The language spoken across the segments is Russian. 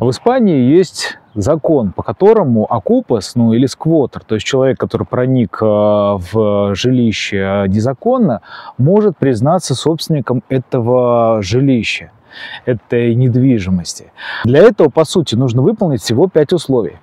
В Испании есть закон, по которому окупас, ну или сквотер, то есть человек, который проник э, в жилище незаконно, может признаться собственником этого жилища, этой недвижимости. Для этого, по сути, нужно выполнить всего пять условий.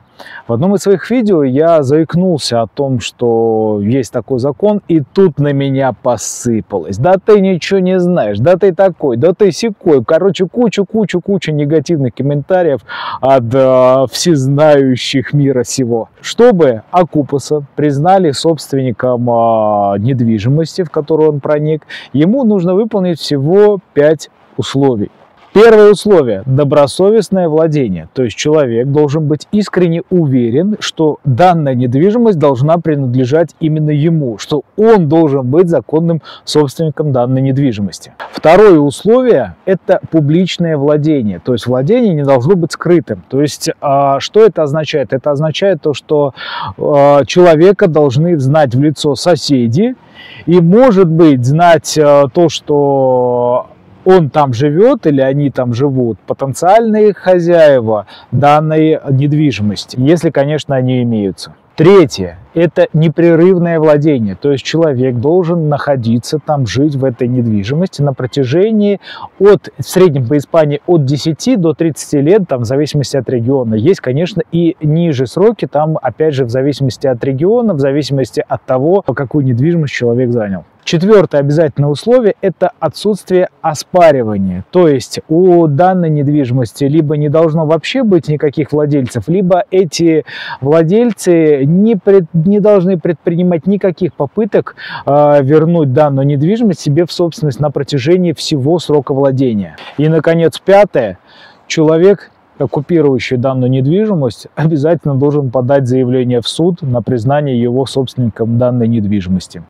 В одном из своих видео я заикнулся о том, что есть такой закон, и тут на меня посыпалось. Да ты ничего не знаешь, да ты такой, да ты секой. Короче, кучу-кучу-кучу негативных комментариев от э, всезнающих мира сего. Чтобы Акупаса признали собственником э, недвижимости, в которую он проник, ему нужно выполнить всего 5 условий. Первое условие – добросовестное владение. То есть человек должен быть искренне уверен, что данная недвижимость должна принадлежать именно ему, что он должен быть законным собственником данной недвижимости. Второе условие – это публичное владение. То есть владение не должно быть скрытым. То есть а, что это означает? Это означает то, что а, человека должны знать в лицо соседи и, может быть, знать а, то, что он там живет или они там живут, потенциальные хозяева данной недвижимости, если, конечно, они имеются. Третье – это непрерывное владение, то есть человек должен находиться там, жить в этой недвижимости на протяжении от, в среднем по Испании, от 10 до 30 лет, там, в зависимости от региона. Есть, конечно, и ниже сроки, там, опять же, в зависимости от региона, в зависимости от того, какую недвижимость человек занял. Четвертое обязательное условие – это отсутствие оспаривания. То есть у данной недвижимости либо не должно вообще быть никаких владельцев, либо эти владельцы не, пред, не должны предпринимать никаких попыток э, вернуть данную недвижимость себе в собственность на протяжении всего срока владения. И, наконец, пятое. Человек оккупирующий данную недвижимость, обязательно должен подать заявление в суд на признание его собственником данной недвижимости.